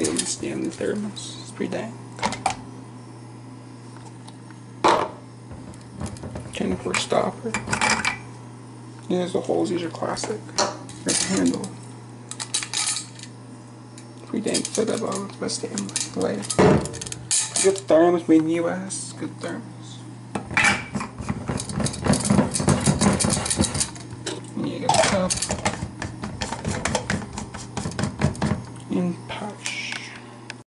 They understand the thermos. It's pretty dang. Canifer stopper. Yeah, there's the holes. These are classic. There's a handle. Pretty dang set setup on my Stanley light. Good thermos made in the U.S. Good thermos. And you got the cup. In pouch.